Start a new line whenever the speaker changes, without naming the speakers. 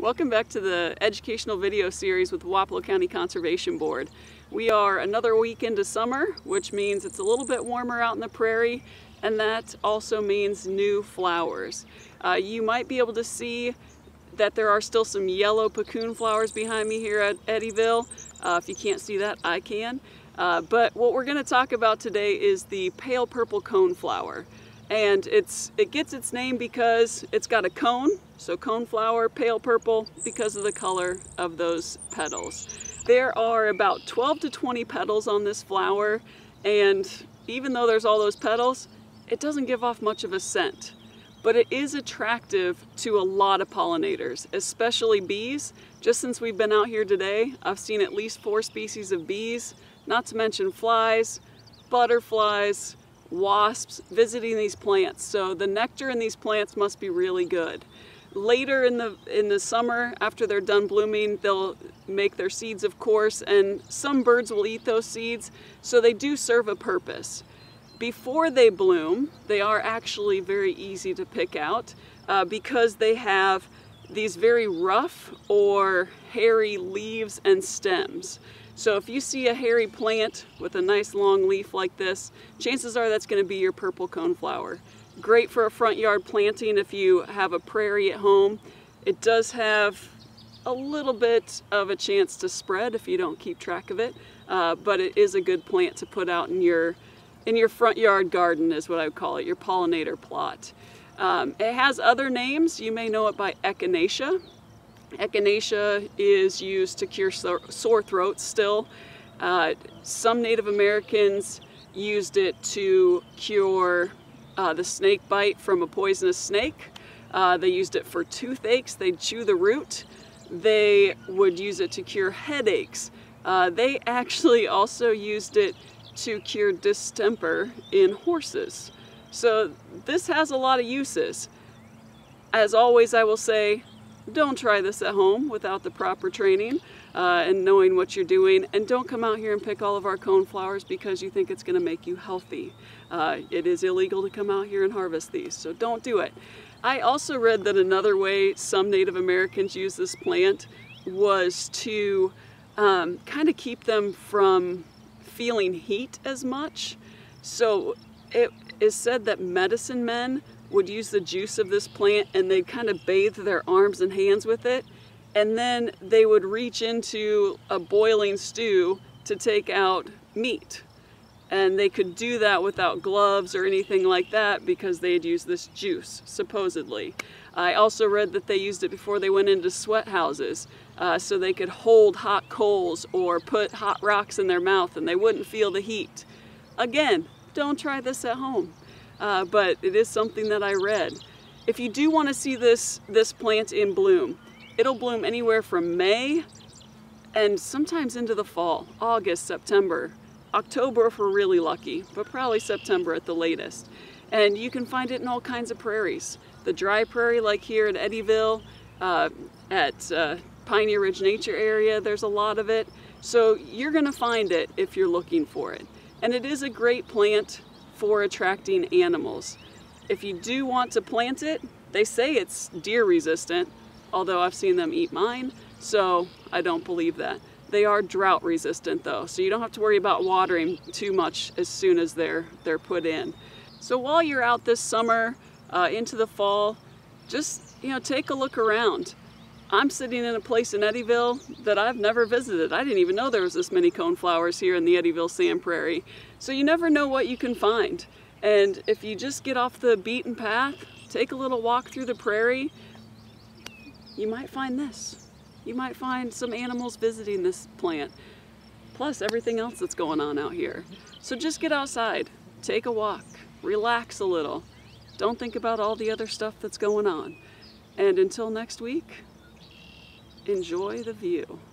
Welcome back to the educational video series with Wapello County Conservation Board. We are another week into summer, which means it's a little bit warmer out in the prairie, and that also means new flowers. Uh, you might be able to see that there are still some yellow puccoon flowers behind me here at Eddyville. Uh, if you can't see that, I can. Uh, but what we're going to talk about today is the pale purple coneflower and it's it gets its name because it's got a cone so coneflower pale purple because of the color of those petals. There are about 12 to 20 petals on this flower and even though there's all those petals it doesn't give off much of a scent. But it is attractive to a lot of pollinators especially bees. Just since we've been out here today I've seen at least four species of bees not to mention flies butterflies wasps visiting these plants. So the nectar in these plants must be really good. Later in the, in the summer, after they're done blooming, they'll make their seeds, of course, and some birds will eat those seeds, so they do serve a purpose. Before they bloom, they are actually very easy to pick out uh, because they have these very rough or hairy leaves and stems. So if you see a hairy plant with a nice long leaf like this, chances are that's going to be your purple coneflower. Great for a front yard planting if you have a prairie at home. It does have a little bit of a chance to spread if you don't keep track of it, uh, but it is a good plant to put out in your in your front yard garden is what I would call it, your pollinator plot. Um, it has other names. You may know it by echinacea. Echinacea is used to cure sore throats still. Uh, some Native Americans used it to cure uh, the snake bite from a poisonous snake. Uh, they used it for toothaches. They'd chew the root. They would use it to cure headaches. Uh, they actually also used it to cure distemper in horses. So this has a lot of uses. As always, I will say, don't try this at home without the proper training uh, and knowing what you're doing. And don't come out here and pick all of our cone flowers because you think it's going to make you healthy. Uh, it is illegal to come out here and harvest these, so don't do it. I also read that another way some Native Americans use this plant was to um, kind of keep them from feeling heat as much. So it is said that medicine men would use the juice of this plant and they'd kind of bathe their arms and hands with it. And then they would reach into a boiling stew to take out meat. And they could do that without gloves or anything like that because they had used this juice supposedly. I also read that they used it before they went into sweat houses uh, so they could hold hot coals or put hot rocks in their mouth and they wouldn't feel the heat. Again don't try this at home uh, but it is something that I read. If you do want to see this, this plant in bloom, it'll bloom anywhere from May and sometimes into the fall, August, September, October if we're really lucky, but probably September at the latest. And you can find it in all kinds of prairies. The dry prairie like here at Eddyville, uh, at uh, Ridge Nature Area, there's a lot of it. So you're gonna find it if you're looking for it. And it is a great plant for attracting animals. If you do want to plant it, they say it's deer resistant, although I've seen them eat mine, so I don't believe that. They are drought resistant though, so you don't have to worry about watering too much as soon as they're, they're put in. So while you're out this summer uh, into the fall, just you know take a look around. I'm sitting in a place in Eddyville that I've never visited. I didn't even know there was this many coneflowers here in the Eddyville Sand Prairie. So you never know what you can find. And if you just get off the beaten path, take a little walk through the prairie, you might find this. You might find some animals visiting this plant, plus everything else that's going on out here. So just get outside, take a walk, relax a little. Don't think about all the other stuff that's going on. And until next week, enjoy the view.